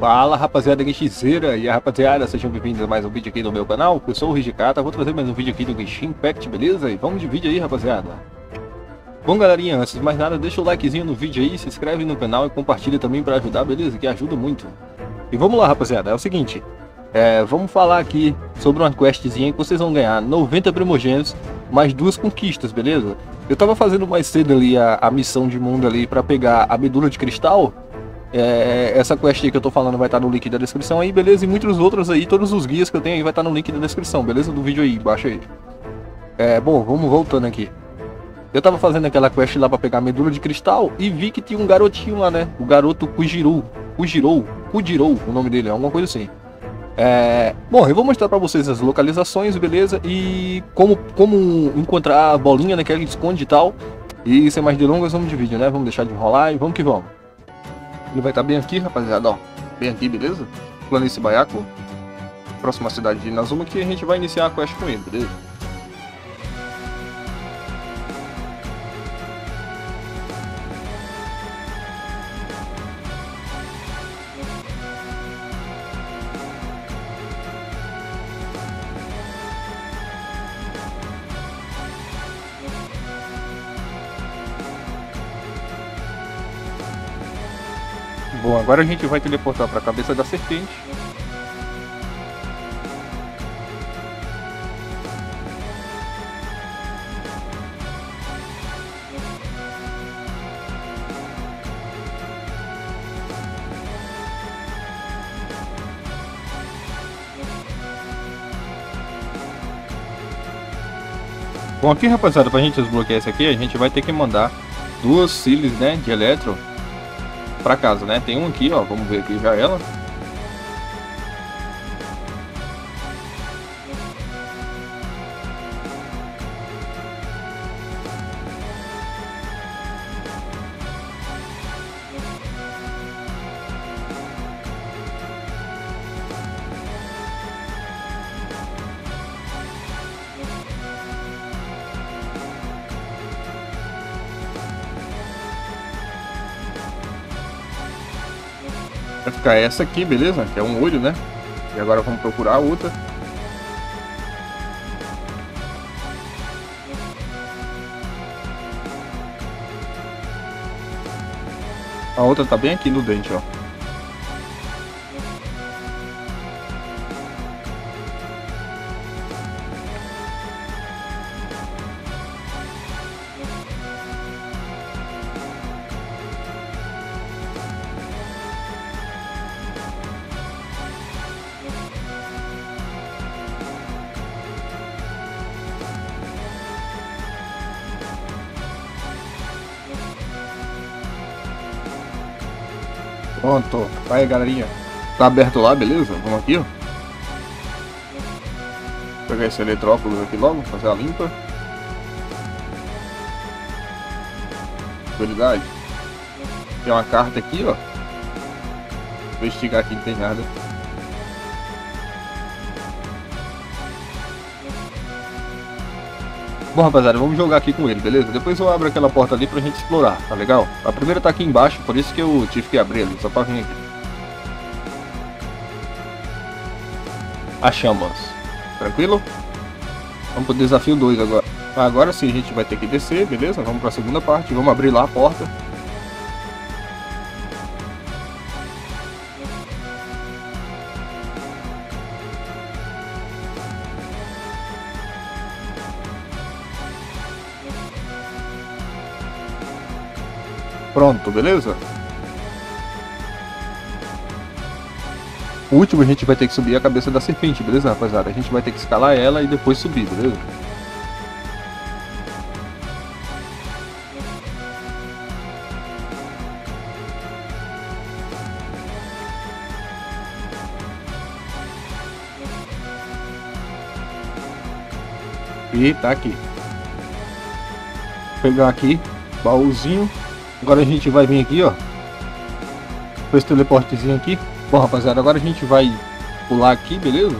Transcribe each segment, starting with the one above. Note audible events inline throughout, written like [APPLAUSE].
Fala rapaziada guichizeira e a rapaziada, sejam bem-vindos a mais um vídeo aqui no meu canal, eu sou o Rigicata, vou trazer mais um vídeo aqui do Genshin Impact, beleza? E vamos de vídeo aí rapaziada. Bom galerinha, antes de mais nada, deixa o likezinho no vídeo aí, se inscreve no canal e compartilha também para ajudar, beleza? Que ajuda muito. E vamos lá rapaziada, é o seguinte, é, vamos falar aqui sobre uma questzinha que vocês vão ganhar 90 primogênitos, mais duas conquistas, beleza? Eu tava fazendo mais cedo ali a, a missão de mundo ali para pegar a medula de cristal, é, essa quest aí que eu tô falando vai estar tá no link da descrição aí, beleza? E muitos outros aí, todos os guias que eu tenho aí vai estar tá no link da descrição, beleza? Do vídeo aí, baixa aí. É, bom, vamos voltando aqui. Eu tava fazendo aquela quest lá pra pegar a medula de cristal e vi que tinha um garotinho lá, né? O garoto Kujirou. Kujirou. Kujirou, o nome dele, é alguma coisa assim. É... Bom, eu vou mostrar pra vocês as localizações, beleza? E como, como encontrar a bolinha, né? Que ele esconde e tal. E sem mais delongas, vamos de vídeo, né? Vamos deixar de enrolar e vamos que vamos. Ele vai estar bem aqui, rapaziada, ó. Bem aqui, beleza? Planície Baiaco. Próxima cidade de Inazuma que a gente vai iniciar a quest com ele, beleza? Bom, agora a gente vai teleportar para a cabeça da serpente. Bom, aqui rapaziada, pra gente desbloquear esse aqui, a gente vai ter que mandar duas cílios, né, de eletro para casa, né? Tem um aqui, ó, vamos ver aqui já ela. Essa aqui, beleza? Que é um olho, né? E agora vamos procurar a outra. A outra tá bem aqui no dente, ó. Pronto. Vai, galerinha. Tá aberto lá, beleza? Vamos aqui, ó. Pegar esse eletrópolis aqui logo, fazer a limpa. Prioridade. Tem uma carta aqui, ó. Vou investigar aqui, não tem nada. Bom, rapaziada, vamos jogar aqui com ele, beleza? Depois eu abro aquela porta ali pra gente explorar, tá legal? A primeira tá aqui embaixo, por isso que eu tive que abrir ali, só pra vir aqui. Achamos. Tranquilo? Vamos pro desafio 2 agora. Agora sim a gente vai ter que descer, beleza? Vamos pra segunda parte, vamos abrir lá a porta. Pronto, beleza? O último a gente vai ter que subir a cabeça da serpente, beleza, rapaziada? A gente vai ter que escalar ela e depois subir, beleza? E tá aqui. Vou pegar aqui, baúzinho. Agora a gente vai vir aqui, ó. Esse teleportezinho aqui. Bom, rapaziada, agora a gente vai pular aqui, beleza?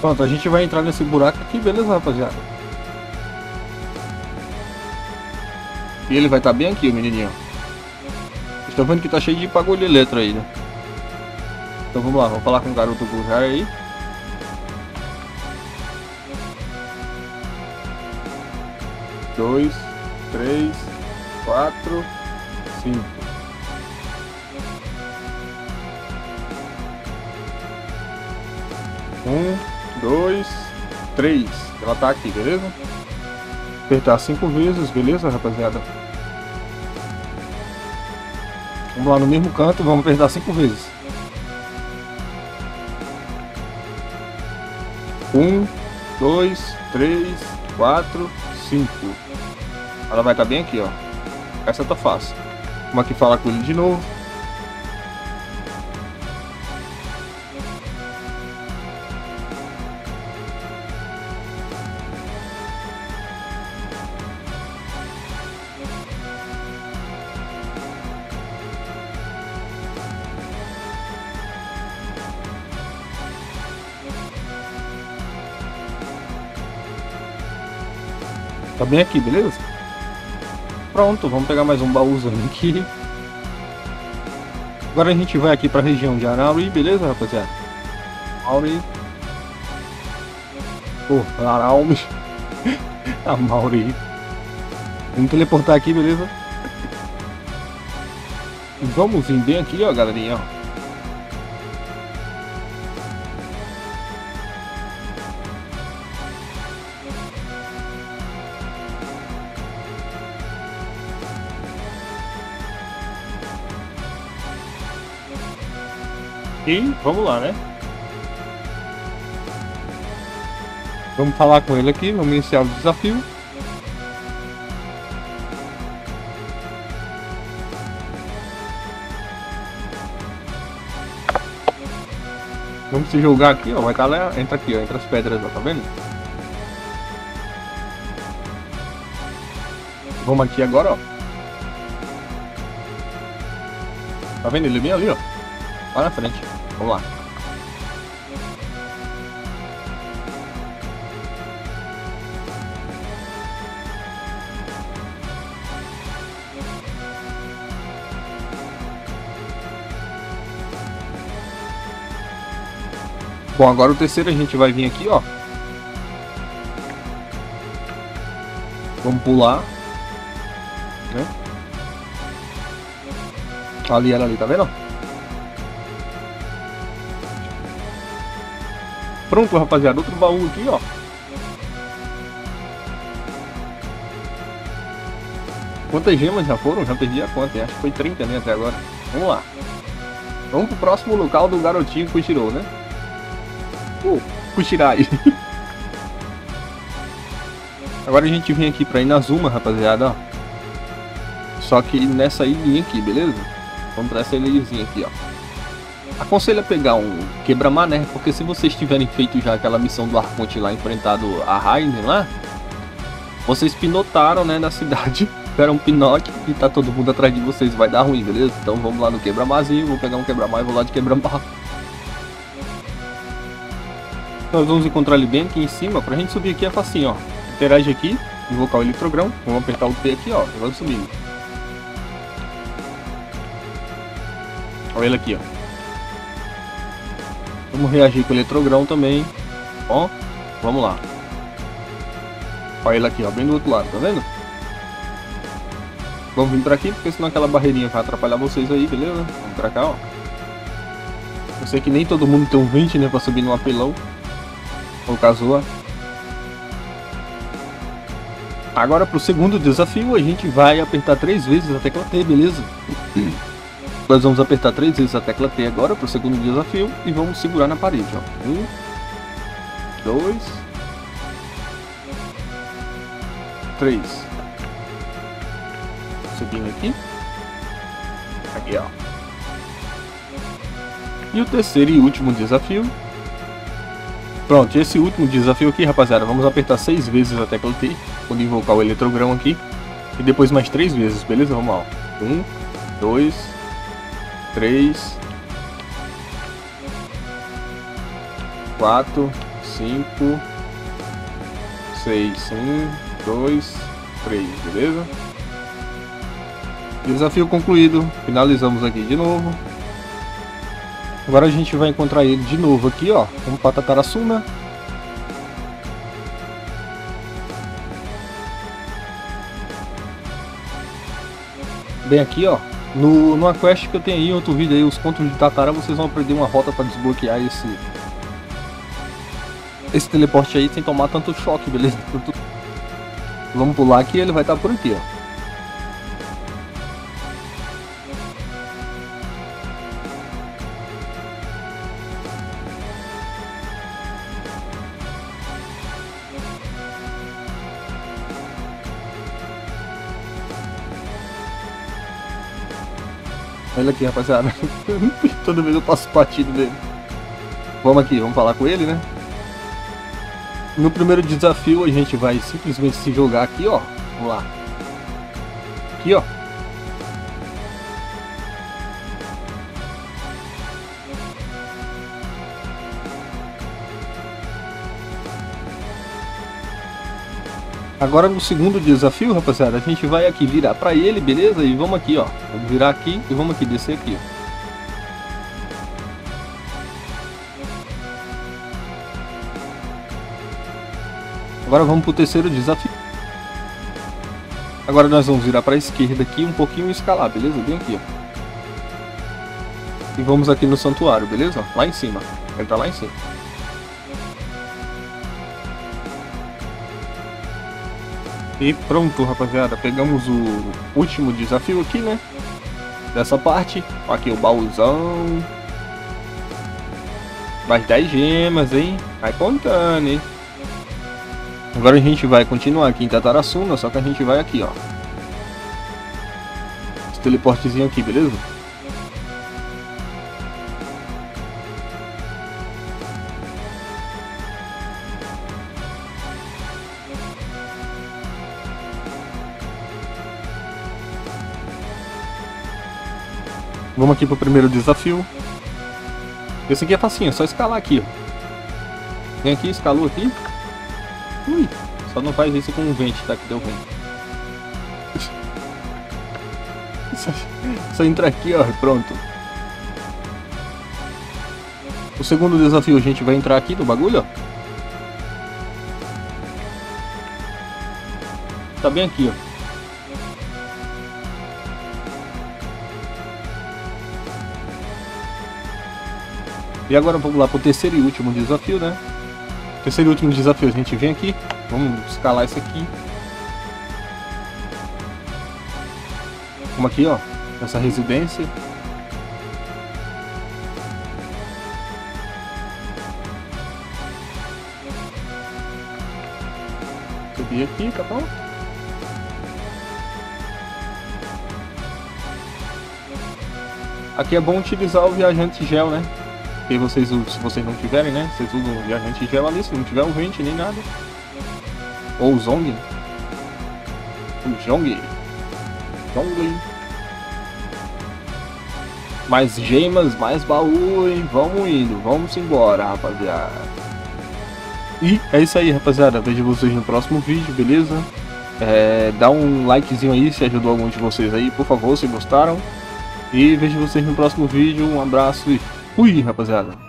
Pronto, a gente vai entrar nesse buraco aqui, beleza, rapaziada? E ele vai estar tá bem aqui, o menininho. Vocês estão vendo que tá cheio de bagulho de letra aí, né? Então vamos lá, vamos falar com o garoto Gurjar aí. Dois, três, quatro, cinco. Um, dois, três. Ela tá aqui, beleza? Apertar cinco vezes, beleza, rapaziada? Vamos lá no mesmo canto, vamos apertar cinco vezes. Um, dois, três, quatro, cinco. Ela vai estar tá bem aqui, ó. Essa tá fácil. Vamos aqui falar com ele de novo. Bem aqui, beleza? Pronto, vamos pegar mais um baúzão aqui. Agora a gente vai aqui pra região de Arauri, beleza, rapaziada? Arauri. Pô, oh, [LAUGHS] a Mauri. Vamos teleportar aqui, beleza? Vamos vir bem aqui, ó, galerinha, ó. E vamos lá, né? Vamos falar com ele aqui, vamos iniciar o desafio. Vamos se jogar aqui, ó. Vai estar tá lá, entra aqui, ó, entre as pedras, ó, tá vendo? Vamos aqui agora, ó. Tá vendo ele bem ali, ó? Lá na frente. Vamos lá. Bom, agora o terceiro a gente vai vir aqui, ó. Vamos pular. Né? Ali, ela ali, tá vendo? Pronto, rapaziada. Outro baú aqui, ó. Quantas gemas já foram? Já perdi a conta. Acho que foi 30, né, até agora. Vamos lá. Vamos pro próximo local do garotinho que tirou, né? Uh, Kushirai. [LAUGHS] agora a gente vem aqui pra Inazuma, rapaziada, ó. Só que nessa ilhinha aqui, beleza? Vamos pra essa ilhazinha aqui, ó. Aconselho a pegar um quebra-mané, porque se vocês tiverem feito já aquela missão do Arconte lá, enfrentado a Raiden lá, vocês pinotaram, né, na cidade, [LAUGHS] deram um pinote e tá todo mundo atrás de vocês, vai dar ruim, beleza? Então vamos lá no quebra-mazinho, vou pegar um quebra-mar e vou lá de quebra-mar. Nós vamos encontrar ele bem aqui em cima, pra gente subir aqui é facinho, ó. Interage aqui, invocar o eletrogrão, vamos apertar o T aqui, ó, e vamos subindo. Olha ele aqui, ó. Vamos reagir com o eletrogrão também. Ó, vamos lá. Olha ele aqui, ó, bem do outro lado, tá vendo? Vamos vir pra aqui, porque senão aquela barreirinha vai atrapalhar vocês aí, beleza? Vamos pra cá, ó. Eu sei que nem todo mundo tem um 20, né, pra subir no apelão. Ou Kazuha. Agora pro segundo desafio, a gente vai apertar três vezes a tecla T, beleza? [CLEARS THROAT] Nós vamos apertar três vezes a tecla T agora para o segundo desafio e vamos segurar na parede. Ó. Um, dois, três. Subindo aqui. Aqui, ó. E o terceiro e último desafio. Pronto, esse último desafio aqui, rapaziada, vamos apertar seis vezes a tecla T, quando invocar o eletrogrão aqui. E depois mais três vezes, beleza? Vamos lá. Um, dois, três, quatro, 5, 6, 1, 2, 3, beleza? Desafio concluído, finalizamos aqui de novo. Agora a gente vai encontrar ele de novo aqui, ó. Vamos para Tatarassuna. Bem aqui, ó. No, numa quest que eu tenho aí, outro vídeo aí, os contos de Tatara, vocês vão aprender uma rota para desbloquear esse esse teleporte aí sem tomar tanto choque, beleza? [LAUGHS] Vamos pular aqui ele vai estar tá por aqui, ó. Olha aqui, rapaziada. [LAUGHS] Toda vez eu passo partido dele. Vamos aqui, vamos falar com ele, né? No primeiro desafio a gente vai simplesmente se jogar aqui, ó. Vamos lá. Aqui, ó. Agora no segundo desafio, rapaziada, a gente vai aqui virar pra ele, beleza? E vamos aqui, ó. Vamos virar aqui e vamos aqui descer aqui, ó. Agora vamos pro terceiro desafio. Agora nós vamos virar para esquerda aqui um pouquinho e escalar, beleza? Bem aqui, ó. E vamos aqui no santuário, beleza? Lá em cima. Entra lá em cima. E pronto, rapaziada. Pegamos o último desafio aqui, né? Dessa parte. Aqui o baúzão. Mais 10 gemas, hein? Vai contando, hein? Agora a gente vai continuar aqui em Tatarassuna, só que a gente vai aqui, ó. Esse teleportezinho aqui, beleza? Vamos aqui pro primeiro desafio. Esse aqui é facinho, é só escalar aqui. Vem aqui, escalou aqui. Ui, só não faz isso com o vento, tá? Que deu ruim. [LAUGHS] Só, entra aqui, ó, pronto. O segundo desafio, a gente vai entrar aqui no bagulho, ó. Tá bem aqui, ó. E agora vamos lá pro terceiro e último desafio, né? Terceiro e último desafio, a gente vem aqui, vamos escalar isso aqui. Vamos aqui, ó, essa residência. Subir aqui, tá bom? Aqui é bom utilizar o viajante gel, né? Porque vocês, se vocês não tiverem, né? Vocês usam o viajante gel ali, se não tiver o vente nem nada. Ou o Zong. O Zong. Zong. Mais gemas, mais baú, hein? Vamos indo, vamos embora, rapaziada. E é isso aí, rapaziada. Vejo vocês no próximo vídeo, beleza? É, dá um likezinho aí se ajudou algum de vocês aí, por favor, se gostaram. E vejo vocês no próximo vídeo. Um abraço e Fui, rapaziada.